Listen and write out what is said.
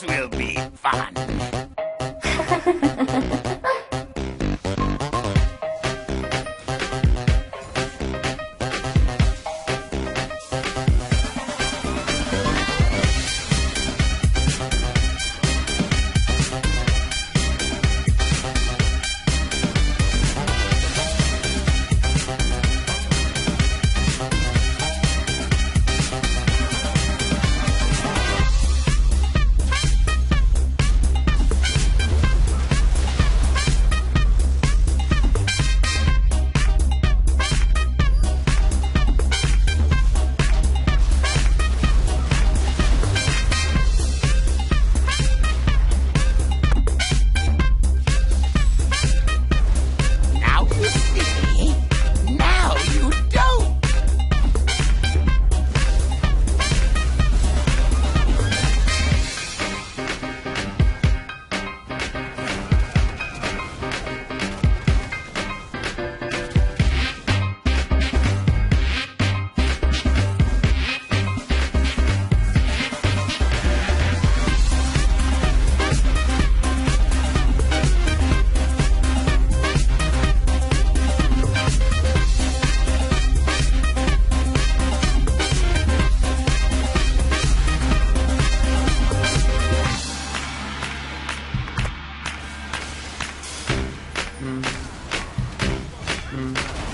This will be fun. 嗯。